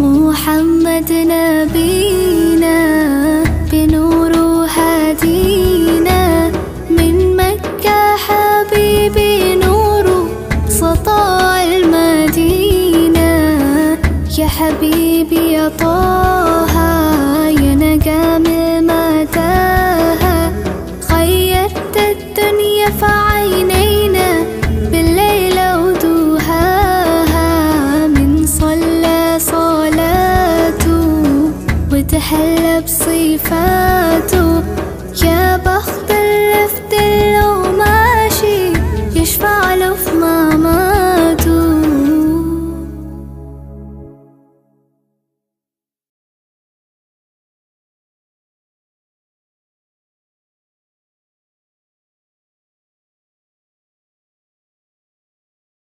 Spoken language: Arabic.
محمد نبينا بنور هدينا من مكة حبيبي نور سطاع المدينة. يا حبيبي يا طه تحلى بصفاته